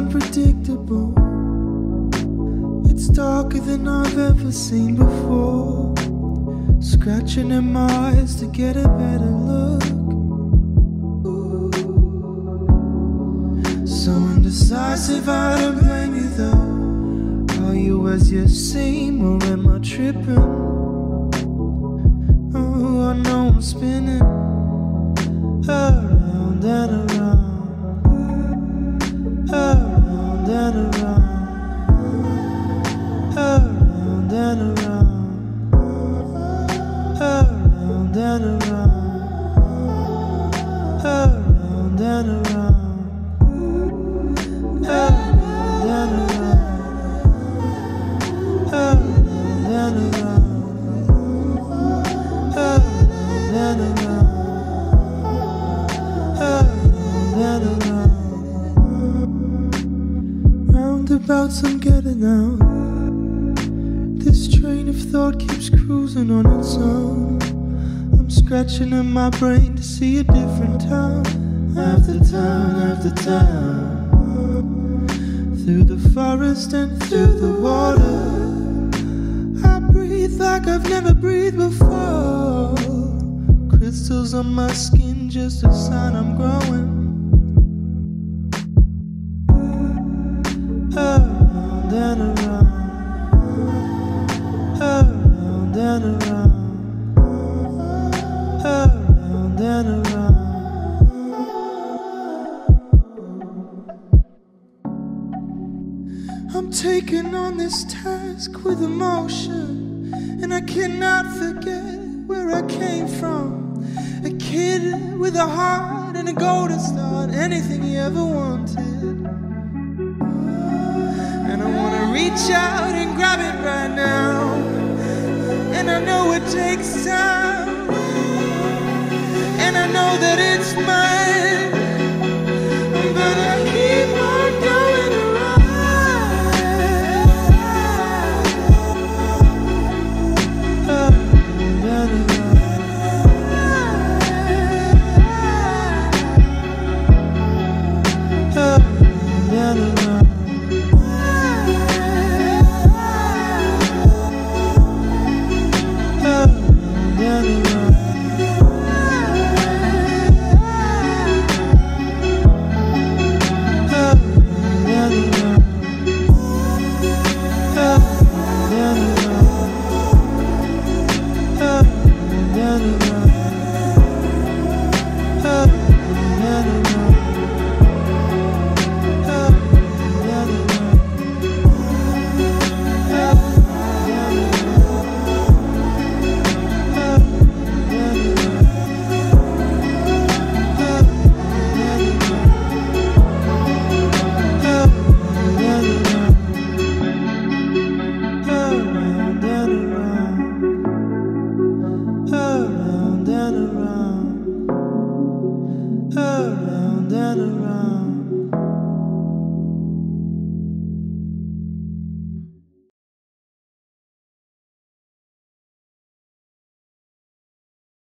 unpredictable. It's darker than I've ever seen before. Scratching in my eyes to get a better look. So indecisive, I don't blame you though. Are you as you seem, or am I tripping? Oh, I know I'm spinning around and around, around and around, around and around, around and around. Around and around, around and around, around and around. Roundabouts I'm getting out. This train of thought keeps cruising on its own. I'm scratching in my brain to see a different town after town after town through the forest and through the water. I breathe like I've never breathed before. Crystals on my skin, just a sign I'm growing. Around and around I'm on this task with emotion, and I cannot forget where I came from. A kid with a heart and a golden to start anything he ever wanted. And I wanna reach out and grab it right now. And I know it takes time, around